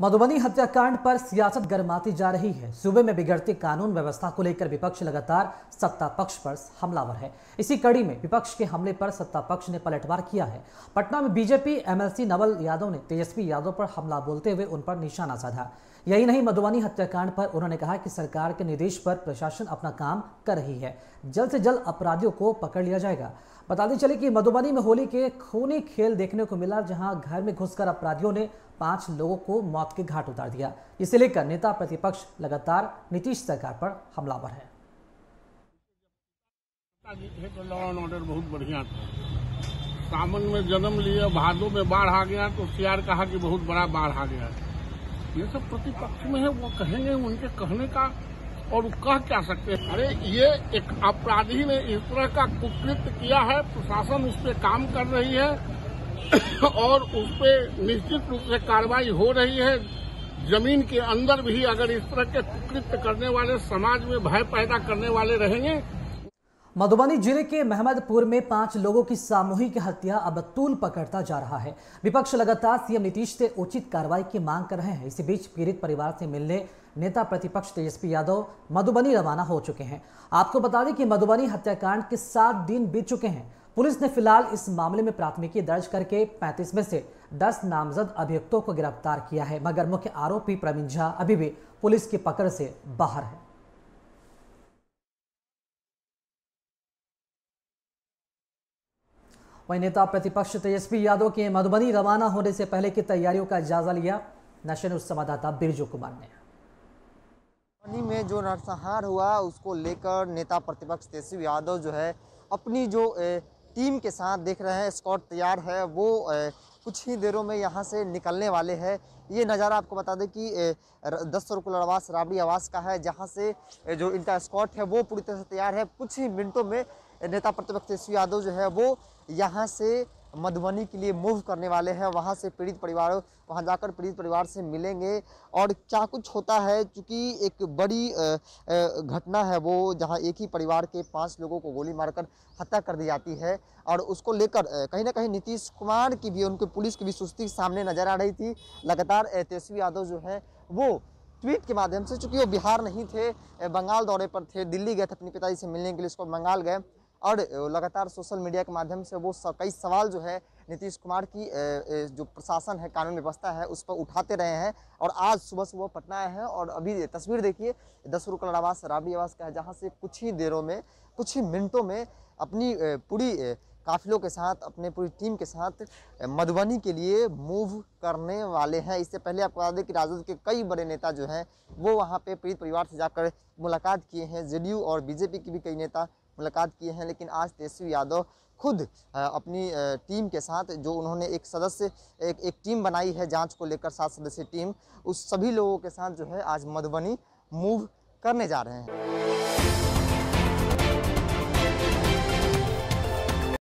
मधुबनी हत्याकांड पर सियासत गर्माती जा रही है। सूबे में बिगड़ती कानून व्यवस्था को लेकर विपक्ष लगातार सत्ता पक्ष पर हमलावर है। इसी कड़ी में विपक्ष के हमले पर सत्ता पक्ष ने पलटवार किया है। पटना में बीजेपी, एमएलसी नवल यादव ने तेजस्वी यादव पर हमला बोलते हुए उन पर निशाना साधा। यही नहीं, मधुबनी हत्याकांड पर उन्होंने कहा कि सरकार के निर्देश पर प्रशासन अपना काम कर रही है। जल्द से जल्द अपराधियों को पकड़ लिया जाएगा। बताते चले कि मधुबनी में होली के खूनी खेल देखने को मिला, जहाँ घर में घुसकर अपराधियों ने पाँच लोगों को मौत के घाट उतार दिया। इसे लेकर नेता प्रतिपक्ष लगातार नीतीश सरकार पर हमलावर है। ऑर्डर बहुत बढ़िया था। सावन में जन्म लिए भादों में बाढ़ आ गया तो सीआर कहा कि बहुत बड़ा बाढ़ आ गया। ये सब प्रतिपक्ष में है, वो कहेंगे, उनके कहने का और वो कह क्या सकते हैं? अरे, ये एक अपराधी ने इस तरह का कुकृत्य किया है, प्रशासन उस पर काम कर रही है और उस पर निश्चित रूप से कार्रवाई हो रही है। ज़मीन के अंदर भी अगर इस तरह के कुकृत्य करने वाले, समाज में भय पैदा करने वाले रहेंगे। मधुबनी ज़िले के महमदपुर में पाँच लोगों की सामूहिक हत्या अब तूल पकड़ता जा रहा है। विपक्ष लगातार सीएम नीतीश से उचित कार्रवाई की मांग कर रहे हैं। इसी बीच पीड़ित परिवार से मिलने नेता प्रतिपक्ष तेजस्वी यादव मधुबनी रवाना हो चुके हैं। आपको बता दें कि मधुबनी हत्याकांड के सात दिन बीत चुके हैं। पुलिस ने फ़िलहाल इस मामले में प्राथमिकी दर्ज करके 35 में से 10 नामजद अभियुक्तों को गिरफ़्तार किया है, मगर मुख्य आरोपी प्रवीण झा अभी भी पुलिस की पकड़ से बाहर है। वहीं नेता प्रतिपक्ष तेजस्वी यादव के मधुबनी रवाना होने से पहले की तैयारियों का जायजा लिया नशे न्यूज़ संवाददाता बिरजू कुमार ने। मधुबनी में जो नरसंहार हुआ, उसको लेकर नेता प्रतिपक्ष तेजस्वी यादव जो है, अपनी जो टीम के साथ देख रहे हैं स्कॉट तैयार है, वो कुछ ही देरों में यहाँ से निकलने वाले हैं। ये नज़ारा आपको बता दें कि दस सर्कुलर आवास राबड़ी आवास का है, जहाँ से जो इनका स्कॉट है, वो पूरी तरह से तैयार है। कुछ ही मिनटों में नेता प्रतिपक्ष तेजस्वी यादव जो है, वो यहाँ से मधुबनी के लिए मूव करने वाले हैं। वहाँ से पीड़ित परिवारों, वहाँ जाकर पीड़ित परिवार से मिलेंगे। और क्या कुछ होता है क्योंकि एक बड़ी घटना है वो, जहाँ एक ही परिवार के पाँच लोगों को गोली मारकर हत्या कर दी जाती है। और उसको लेकर कहीं ना कहीं नीतीश कुमार की भी, उनकी पुलिस की भी सुस्ती सामने नज़र आ रही थी। लगातार तेजस्वी यादव जो है, वो ट्वीट के माध्यम से, चूँकि वो बिहार नहीं थे बंगाल दौरे पर थे, दिल्ली गए थे अपने पिताजी से मिलने के लिए, उसको बंगाल गए। और लगातार सोशल मीडिया के माध्यम से वो कई सवाल जो है नीतीश कुमार की जो प्रशासन है, कानून व्यवस्था है, उस पर उठाते रहे हैं। और आज सुबह सुबह पटना आए हैं और अभी तस्वीर देखिए दस रुकल आवास, राबड़ी आवास का है, जहाँ से कुछ ही देरों में, कुछ ही मिनटों में अपनी पूरी काफिलों के साथ, अपने पूरी टीम के साथ मधुबनी के लिए मूव करने वाले हैं। इससे पहले आपको बता दें कि राजद के कई बड़े नेता जो हैं, वो वहाँ पे पीड़ित परिवार से जाकर मुलाकात किए हैं। जेडीयू और बीजेपी की भी कई नेता मुलाकात किए हैं, लेकिन आज तेजस्वी यादव खुद अपनी टीम के साथ जो उन्होंने एक सदस्य, एक एक टीम बनाई है, जाँच को लेकर सात सदस्यीय टीम, उस सभी लोगों के साथ जो है आज मधुबनी मूव करने जा रहे हैं।